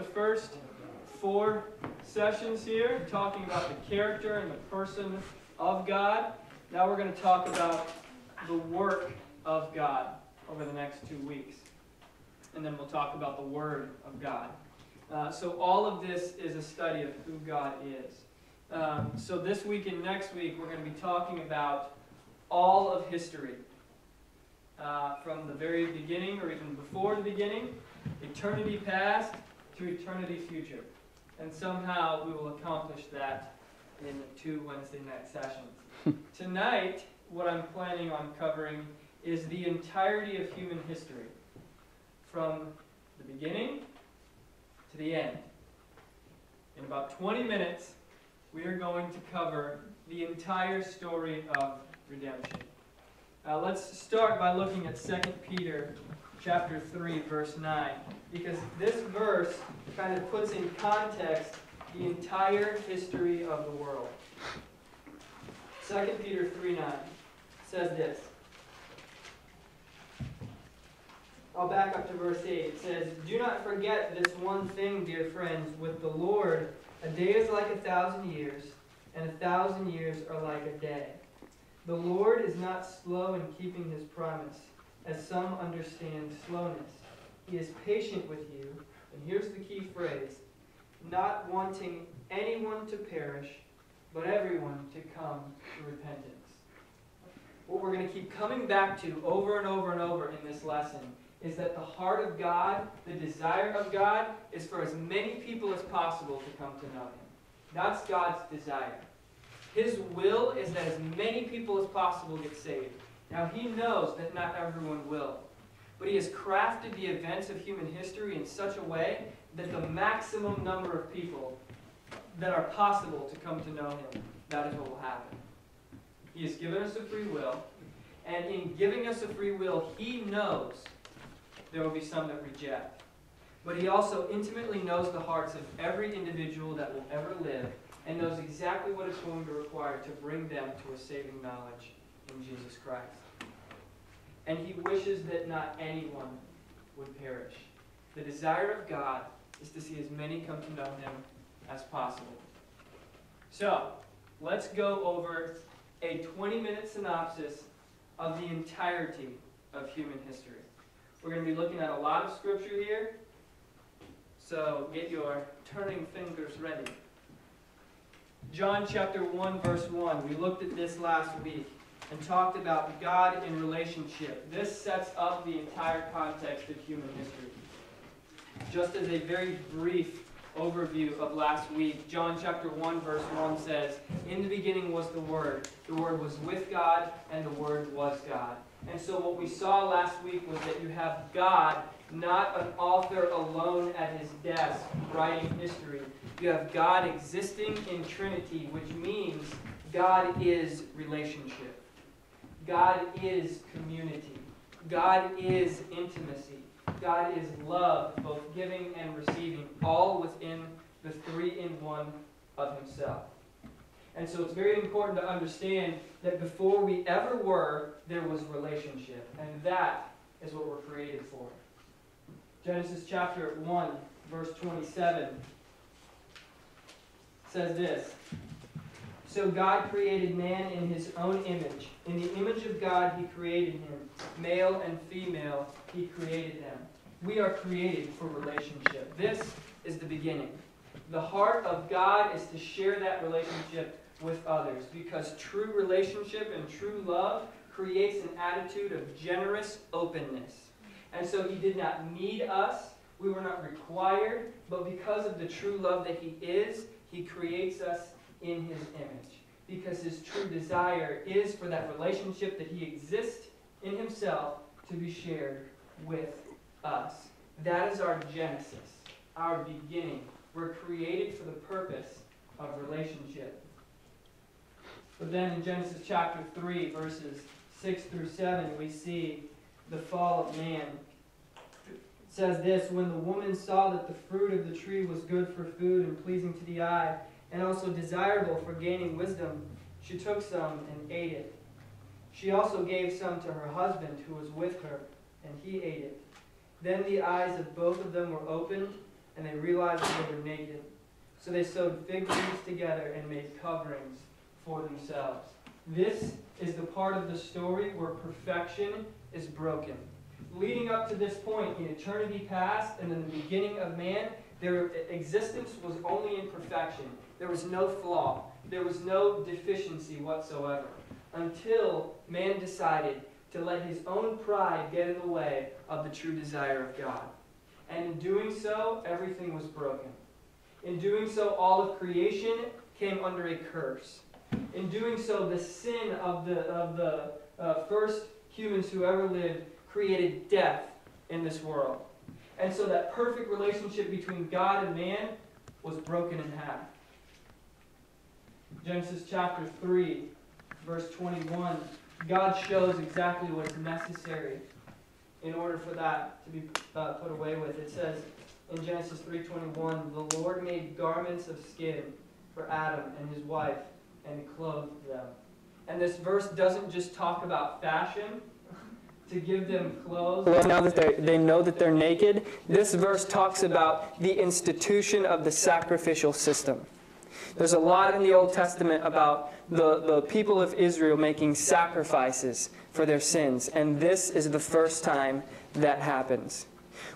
the first four sessions here, talking about the character and the person of God. Now we're going to talk about the work of God over the next two weeks. And then we'll talk about the Word of God. Uh, so all of this is a study of who God is. Um, so this week and next week, we're going to be talking about all of history. Uh, from the very beginning or even before the beginning, eternity past to eternity future. And somehow we will accomplish that in two Wednesday night sessions. Tonight, what I'm planning on covering is the entirety of human history, from the beginning to the end. In about 20 minutes, we are going to cover the entire story of redemption. Uh, let's start by looking at 2 Peter chapter 3, verse 9, because this verse kind of puts in context the entire history of the world. 2 Peter 3 9 says this. I'll back up to verse 8. It says, Do not forget this one thing, dear friends. With the Lord, a day is like a thousand years, and a thousand years are like a day. The Lord is not slow in keeping his promise, as some understand slowness. He is patient with you, and here's the key phrase not wanting anyone to perish, but everyone to come to repentance. What we're going to keep coming back to over and over and over in this lesson is that the heart of God, the desire of God, is for as many people as possible to come to know Him. That's God's desire. His will is that as many people as possible get saved. Now, He knows that not everyone will. But He has crafted the events of human history in such a way that the maximum number of people that are possible to come to know Him, that is what will happen. He has given us a free will, and in giving us a free will, He knows there will be some that reject. But he also intimately knows the hearts of every individual that will ever live and knows exactly what it's going to require to bring them to a saving knowledge in Jesus Christ. And he wishes that not anyone would perish. The desire of God is to see as many come to know him as possible. So, let's go over a 20 minute synopsis of the entirety of human history. We're going to be looking at a lot of scripture here. So get your turning fingers ready. John chapter 1, verse 1. We looked at this last week and talked about God in relationship. This sets up the entire context of human history. Just as a very brief overview of last week, John chapter 1, verse 1 says, In the beginning was the Word. The Word was with God, and the Word was God. And so what we saw last week was that you have God, not an author alone at his desk writing history. You have God existing in Trinity, which means God is relationship. God is community. God is intimacy. God is love, both giving and receiving, all within the three in one of himself. And so it's very important to understand that before we ever were, there was relationship. And that is what we're created for. Genesis chapter 1, verse 27 says this So God created man in his own image. In the image of God, he created him. Male and female, he created them. We are created for relationship. This is the beginning. The heart of God is to share that relationship with others because true relationship and true love creates an attitude of generous openness. And so he did not need us. We were not required, but because of the true love that he is, he creates us in his image. Because his true desire is for that relationship that he exists in himself to be shared with us. That is our genesis, our beginning. We're created for the purpose of relationship. But then in Genesis chapter 3, verses 6 through 7, we see the fall of man. It says this When the woman saw that the fruit of the tree was good for food and pleasing to the eye, and also desirable for gaining wisdom, she took some and ate it. She also gave some to her husband who was with her, and he ate it. Then the eyes of both of them were opened and they realized they were naked. So they sewed fig leaves together and made coverings for themselves. This is the part of the story where perfection is broken. Leading up to this point, in eternity past and in the beginning of man, their existence was only in perfection. There was no flaw, there was no deficiency whatsoever. Until man decided to let his own pride get in the way of the true desire of God. And in doing so, everything was broken. In doing so, all of creation came under a curse. In doing so, the sin of the, of the uh, first humans who ever lived created death in this world. And so that perfect relationship between God and man was broken in half. Genesis chapter 3, verse 21, God shows exactly what's necessary in order for that to be uh, put away with. It says in Genesis 3:21, "The Lord made garments of skin for Adam and his wife and clothed them." And this verse doesn't just talk about fashion to give them clothes. Well, now that they they know that they're naked, this verse talks about the institution of the sacrificial system. There's a lot in the Old Testament about the, the people of Israel making sacrifices for their sins, and this is the first time that happens.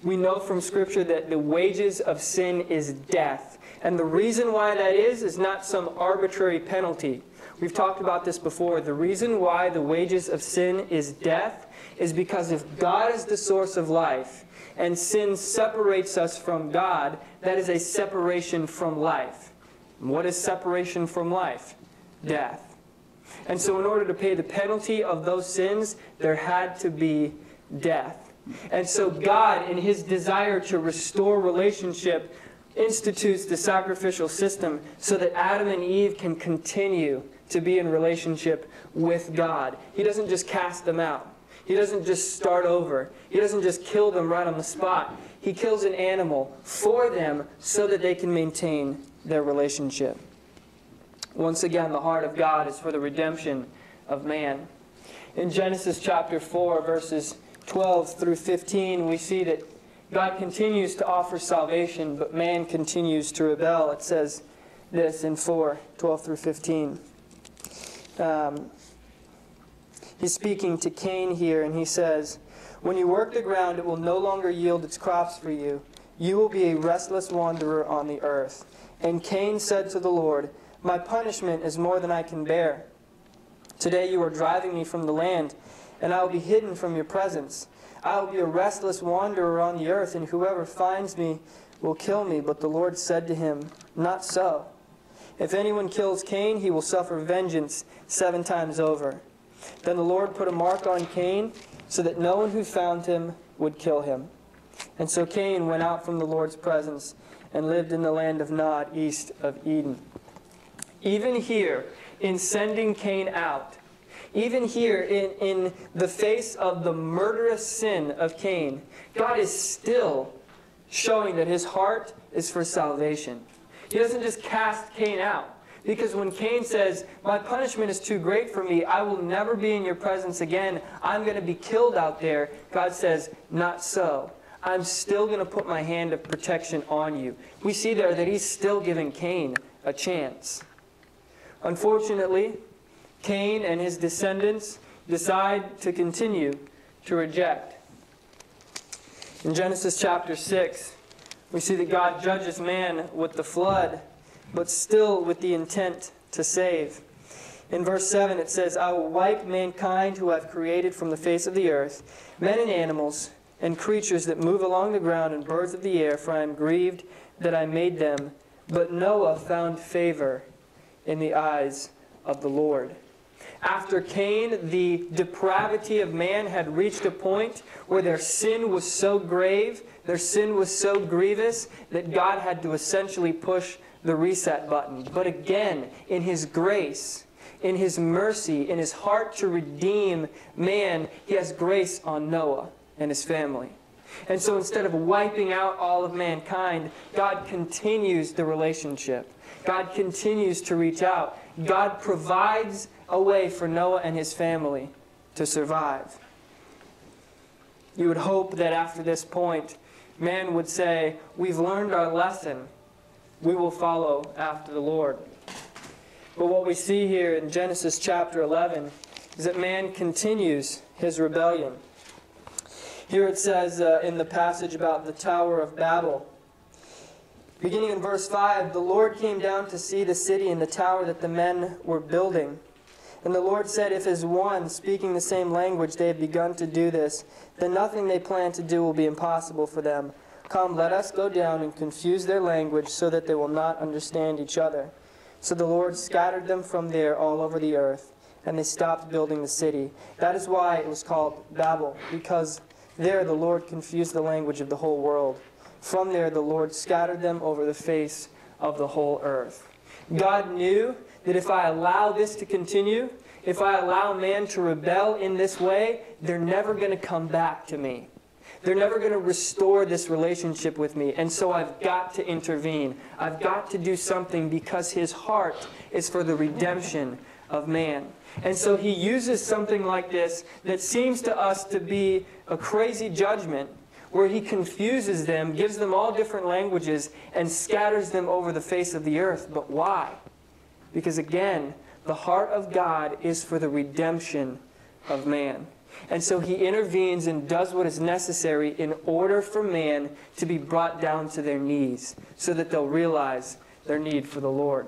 We know from Scripture that the wages of sin is death. And the reason why that is, is not some arbitrary penalty. We've talked about this before. The reason why the wages of sin is death is because if God is the source of life and sin separates us from God, that is a separation from life. What is separation from life? Death. And so, in order to pay the penalty of those sins, there had to be death. And so, God, in His desire to restore relationship, institutes the sacrificial system so that Adam and Eve can continue to be in relationship with God. He doesn't just cast them out. He doesn't just start over. He doesn't just kill them right on the spot. He kills an animal for them so that they can maintain their relationship. Once again, the heart of God is for the redemption of man. In Genesis chapter 4, verses 12 through 15, we see that God continues to offer salvation, but man continues to rebel. It says this in 4 12 through 15. Um, he's speaking to Cain here, and he says, When you work the ground, it will no longer yield its crops for you. You will be a restless wanderer on the earth. And Cain said to the Lord, My punishment is more than I can bear. Today you are driving me from the land, and I will be hidden from your presence. I will be a restless wanderer on the earth, and whoever finds me will kill me. But the Lord said to him, Not so. If anyone kills Cain, he will suffer vengeance seven times over. Then the Lord put a mark on Cain, so that no one who found him would kill him. And so Cain went out from the Lord's presence and lived in the land of Nod, east of Eden. Even here, in sending Cain out, even here in, in the face of the murderous sin of Cain, God is still showing that his heart is for salvation. He doesn't just cast Cain out. Because when Cain says, My punishment is too great for me, I will never be in your presence again, I'm going to be killed out there, God says, Not so. I'm still going to put my hand of protection on you. We see there that he's still giving Cain a chance. Unfortunately, Cain and his descendants decide to continue to reject. In Genesis chapter 6, we see that God judges man with the flood, but still with the intent to save. In verse 7, it says, I will wipe mankind who I've created from the face of the earth, men and animals, and creatures that move along the ground and birds of the air, for I am grieved that I made them. But Noah found favor in the eyes of the Lord. After Cain, the depravity of man had reached a point where their sin was so grave, their sin was so grievous, that God had to essentially push the reset button. But again, in His grace, in His mercy, in His heart to redeem man, He has grace on Noah and his family. And so instead of wiping out all of mankind, God continues the relationship. God continues to reach out. God provides a way for Noah and his family to survive. You would hope that after this point, man would say, We've learned our lesson. We will follow after the Lord. But what we see here in Genesis chapter 11 is that man continues his rebellion. Here it says uh, in the passage about the Tower of Babel, beginning in verse 5 The Lord came down to see the city and the tower that the men were building. And the Lord said, If as one, speaking the same language, they have begun to do this, then nothing they plan to do will be impossible for them. Come, let us go down and confuse their language so that they will not understand each other. So the Lord scattered them from there all over the earth, and they stopped building the city. That is why it was called Babel, because there the Lord confused the language of the whole world. From there the Lord scattered them over the face of the whole earth. God knew that if I allow this to continue, if I allow man to rebel in this way, they're never going to come back to me. They're never going to restore this relationship with me. And so I've got to intervene. I've got to do something because his heart is for the redemption of man. And so he uses something like this that seems to us to be a crazy judgment where he confuses them, gives them all different languages, and scatters them over the face of the earth. But why? Because again, the heart of God is for the redemption of man. And so he intervenes and does what is necessary in order for man to be brought down to their knees so that they'll realize their need for the Lord.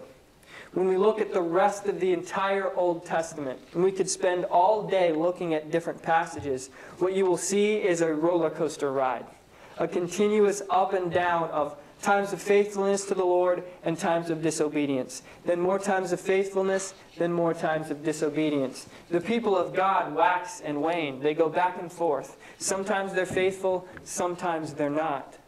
When we look at the rest of the entire Old Testament, and we could spend all day looking at different passages, what you will see is a roller coaster ride, a continuous up and down of times of faithfulness to the Lord and times of disobedience. Then more times of faithfulness, then more times of disobedience. The people of God wax and wane. They go back and forth. Sometimes they're faithful, sometimes they're not.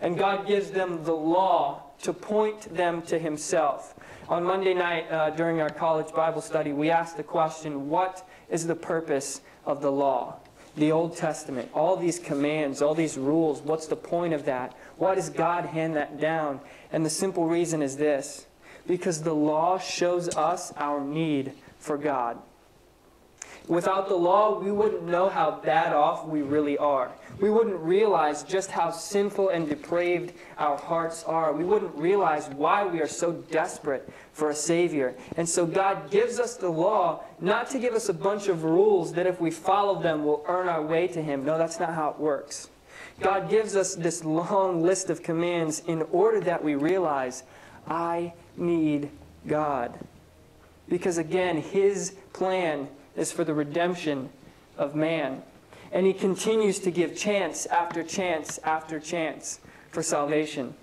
And God gives them the law to point them to Himself. On Monday night uh, during our college Bible study, we asked the question what is the purpose of the law? The Old Testament, all these commands, all these rules, what's the point of that? Why does God hand that down? And the simple reason is this because the law shows us our need for God. Without the law, we wouldn't know how bad off we really are. We wouldn't realize just how sinful and depraved our hearts are. We wouldn't realize why we are so desperate for a Savior. And so God gives us the law not to give us a bunch of rules that if we follow them, we'll earn our way to Him. No, that's not how it works. God gives us this long list of commands in order that we realize, I need God. Because again, His plan is for the redemption of man. And He continues to give chance after chance after chance for salvation.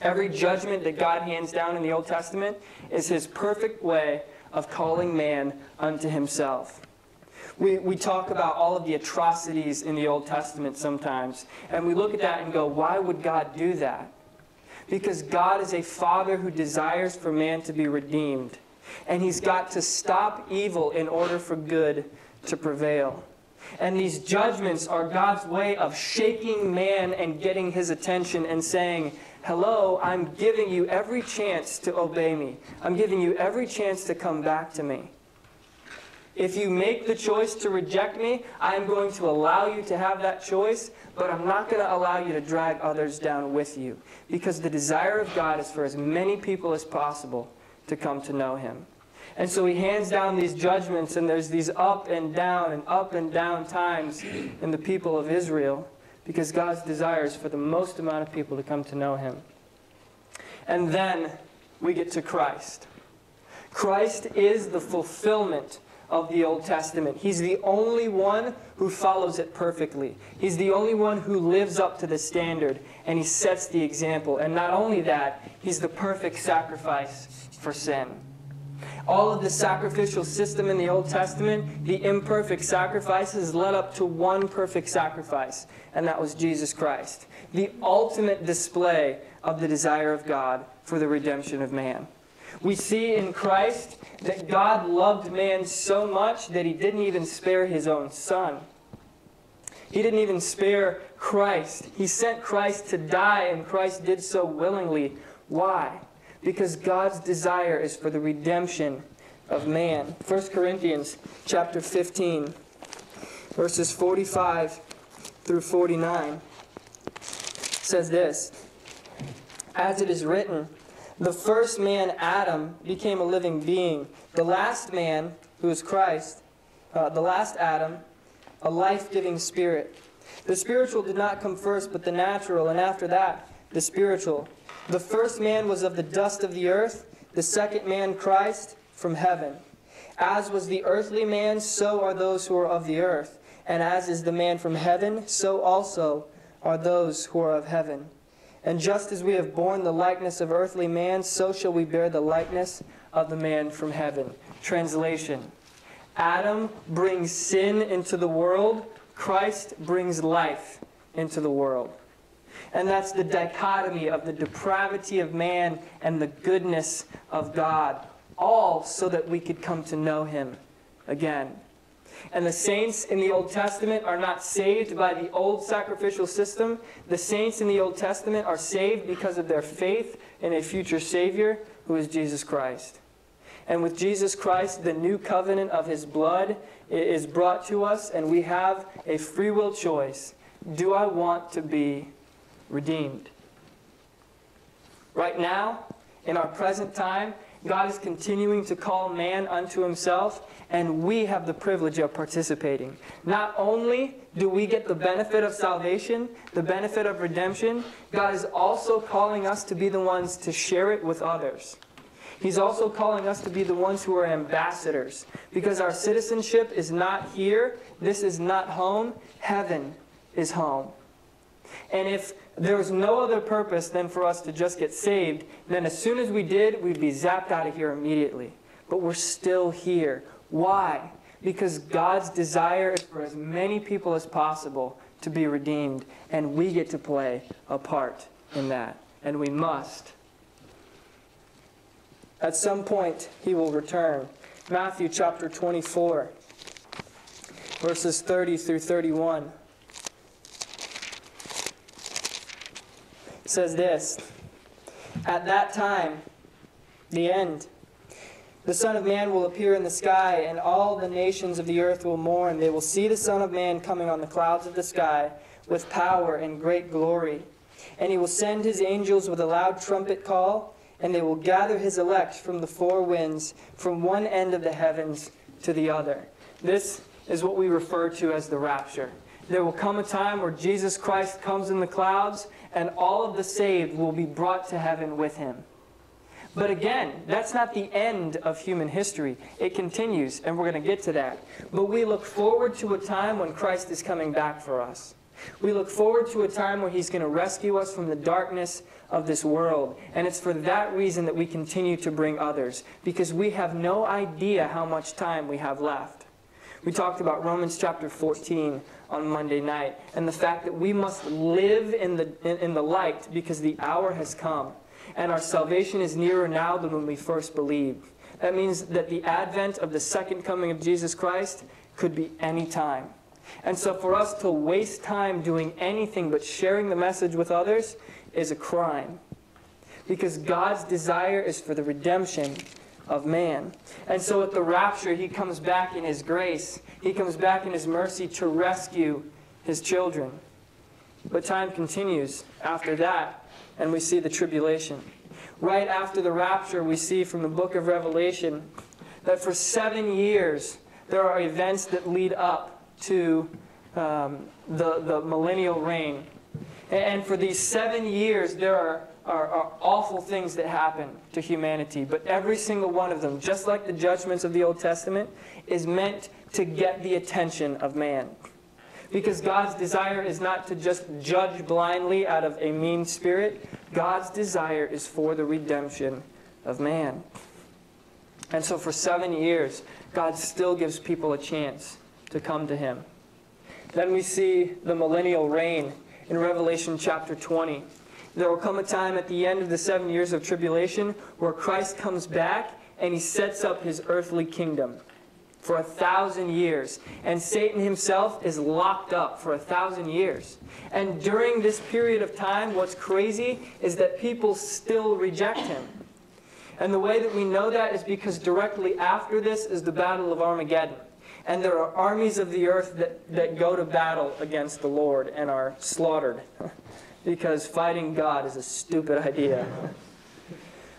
Every judgment that God hands down in the Old Testament is His perfect way of calling man unto Himself. We, we talk about all of the atrocities in the Old Testament sometimes, and we look at that and go, why would God do that? Because God is a father who desires for man to be redeemed. And he's got to stop evil in order for good to prevail. And these judgments are God's way of shaking man and getting his attention and saying, Hello, I'm giving you every chance to obey me. I'm giving you every chance to come back to me. If you make the choice to reject me, I'm going to allow you to have that choice, but I'm not going to allow you to drag others down with you. Because the desire of God is for as many people as possible to come to know Him. And so He hands down these judgments, and there's these up and down and up and down times in the people of Israel because God's desire is for the most amount of people to come to know Him. And then we get to Christ. Christ is the fulfillment of the Old Testament. He's the only one who follows it perfectly. He's the only one who lives up to the standard and he sets the example. And not only that, he's the perfect sacrifice for sin. All of the sacrificial system in the Old Testament, the imperfect sacrifices led up to one perfect sacrifice, and that was Jesus Christ. The ultimate display of the desire of God for the redemption of man. We see in Christ that God loved man so much that he didn't even spare his own son. He didn't even spare Christ. He sent Christ to die, and Christ did so willingly. Why? Because God's desire is for the redemption of man. 1 Corinthians chapter 15, verses 45 through 49. says this As it is written, the first man, Adam, became a living being. The last man, who is Christ, uh, the last Adam, a life giving spirit. The spiritual did not come first, but the natural, and after that, the spiritual. The first man was of the dust of the earth, the second man, Christ, from heaven. As was the earthly man, so are those who are of the earth. And as is the man from heaven, so also are those who are of heaven. And just as we have borne the likeness of earthly man, so shall we bear the likeness of the man from heaven. Translation Adam brings sin into the world, Christ brings life into the world. And that's the dichotomy of the depravity of man and the goodness of God, all so that we could come to know him again. And the saints in the Old Testament are not saved by the old sacrificial system. The saints in the Old Testament are saved because of their faith in a future Savior who is Jesus Christ. And with Jesus Christ, the new covenant of his blood is brought to us, and we have a free will choice. Do I want to be redeemed? Right now, in our present time, God is continuing to call man unto himself, and we have the privilege of participating. Not only do we get the benefit of salvation, the benefit of redemption, God is also calling us to be the ones to share it with others. He's also calling us to be the ones who are ambassadors. Because our citizenship is not here, this is not home, heaven is home. And if there was no other purpose than for us to just get saved, then as soon as we did, we'd be zapped out of here immediately. But we're still here. Why? Because God's desire is for as many people as possible to be redeemed, and we get to play a part in that. And we must. At some point, he will return. Matthew chapter 24, verses 30 through 31. Says this At that time, the end, the Son of Man will appear in the sky, and all the nations of the earth will mourn. They will see the Son of Man coming on the clouds of the sky with power and great glory. And he will send his angels with a loud trumpet call and they will gather his elect from the four winds, from one end of the heavens to the other. This is what we refer to as the rapture. There will come a time where Jesus Christ comes in the clouds, and all of the saved will be brought to heaven with him. But again, that's not the end of human history. It continues, and we're going to get to that. But we look forward to a time when Christ is coming back for us. We look forward to a time where He's going to rescue us from the darkness of this world. And it's for that reason that we continue to bring others, because we have no idea how much time we have left. We talked about Romans chapter 14 on Monday night, and the fact that we must live in the, in, in the light because the hour has come, and our salvation is nearer now than when we first believed. That means that the advent of the second coming of Jesus Christ could be any time. And so for us to waste time doing anything but sharing the message with others is a crime. Because God's desire is for the redemption of man. And so at the rapture, he comes back in his grace. He comes back in his mercy to rescue his children. But time continues after that, and we see the tribulation. Right after the rapture, we see from the book of Revelation that for seven years there are events that lead up to um, the, the millennial reign. And for these seven years, there are, are, are, awful things that happen to humanity. But every single one of them, just like the judgments of the Old Testament, is meant to get the attention of man. Because God's desire is not to just judge blindly out of a mean spirit, God's desire is for the redemption of man. And so for seven years, God still gives people a chance to come to him. Then we see the millennial reign in Revelation chapter 20. There will come a time at the end of the seven years of tribulation where Christ comes back and he sets up his earthly kingdom for a thousand years. And Satan himself is locked up for a thousand years. And during this period of time, what's crazy is that people still reject him. And the way that we know that is because directly after this is the Battle of Armageddon. And there are armies of the earth that, that go to battle against the Lord and are slaughtered because fighting God is a stupid idea.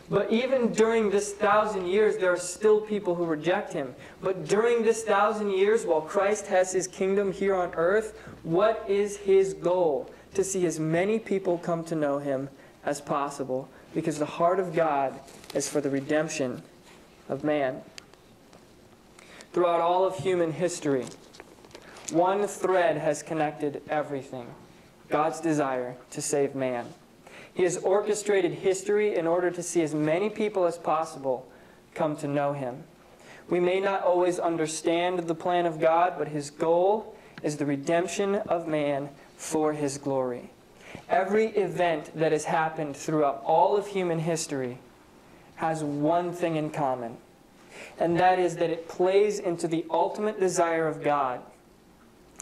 But even during this thousand years, there are still people who reject him. But during this thousand years, while Christ has his kingdom here on earth, what is his goal? To see as many people come to know him as possible. Because the heart of God is for the redemption of man. Throughout all of human history, one thread has connected everything God's desire to save man. He has orchestrated history in order to see as many people as possible come to know him. We may not always understand the plan of God, but his goal is the redemption of man for his glory. Every event that has happened throughout all of human history has one thing in common, and that is that it plays into the ultimate desire of God,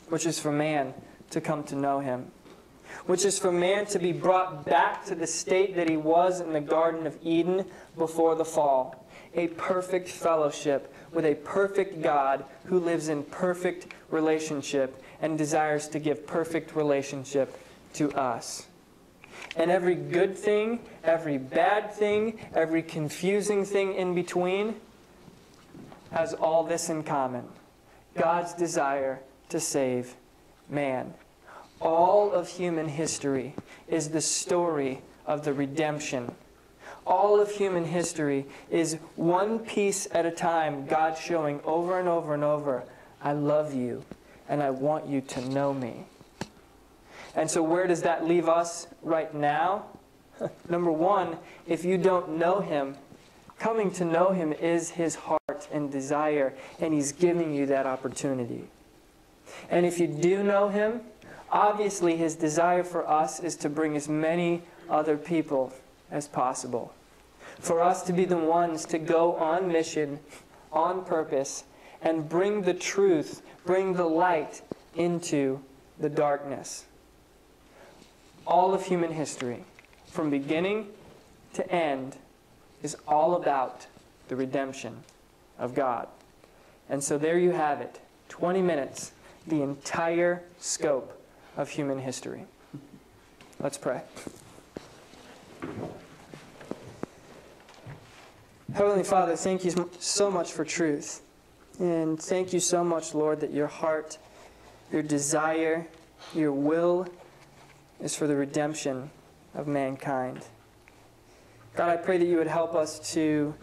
which is for man to come to know him which is for man to be brought back to the state that he was in the Garden of Eden before the fall. A perfect fellowship with a perfect God who lives in perfect relationship and desires to give perfect relationship to us. And every good thing, every bad thing, every confusing thing in between has all this in common God's desire to save man all of human history is the story of the redemption. All of human history is one piece at a time, God showing over and over and over, I love you and I want you to know me. And so, where does that leave us right now? Number one, if you don't know Him, coming to know Him is His heart and desire, and He's giving you that opportunity. And if you do know Him, Obviously, his desire for us is to bring as many other people as possible. For us to be the ones to go on mission, on purpose, and bring the truth, bring the light into the darkness. All of human history, from beginning to end, is all about the redemption of God. And so there you have it 20 minutes, the entire scope of human history. Let's pray. Heavenly Father, thank you so much for truth. And thank you so much, Lord, that your heart, your desire, your will is for the redemption of mankind. God, I pray that you would help us to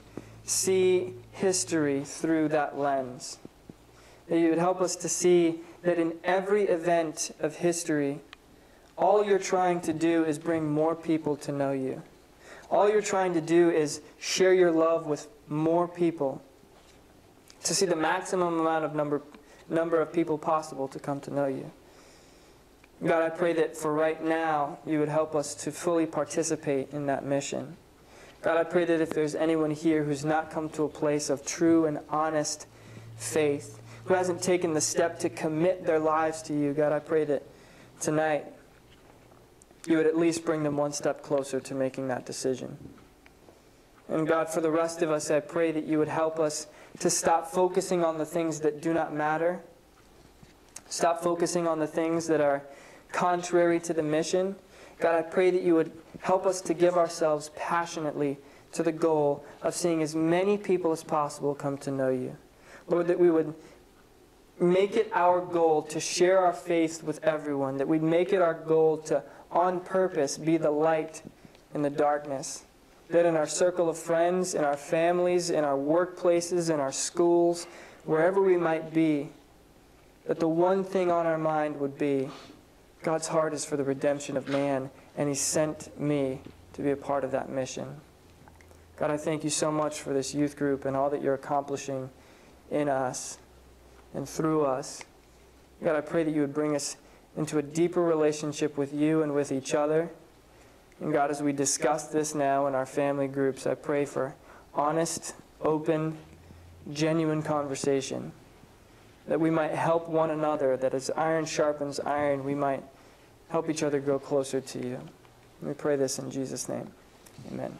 see history through that lens. That you would help us to see that in every event of history, all you're trying to do is bring more people to know you. All you're trying to do is share your love with more people, to see the maximum amount of number, number of people possible to come to know you. God, I pray that for right now, you would help us to fully participate in that mission. God, I pray that if there's anyone here who's not come to a place of true and honest faith, who hasn't taken the step to commit their lives to you, God, I pray that tonight you would at least bring them one step closer to making that decision. And God, for the rest of us, I pray that you would help us to stop focusing on the things that do not matter. Stop focusing on the things that are contrary to the mission. God, I pray that you would help us to give ourselves passionately to the goal of seeing as many people as possible come to know you. Lord, that we would make it our goal to share our faith with everyone, that we'd make it our goal to, on purpose, be the light in the darkness. That in our circle of friends, in our families, in our workplaces, in our schools, wherever we might be, that the one thing on our mind would be God's heart is for the redemption of man, and He sent me to be a part of that mission. God, I thank you so much for this youth group and all that you're accomplishing in us and through us. God, I pray that you would bring us into a deeper relationship with you and with each other. And God, as we discuss this now in our family groups, I pray for honest, open, genuine conversation. That we might help one another, that as iron sharpens iron, we might help each other grow closer to you. We pray this in Jesus' name. Amen.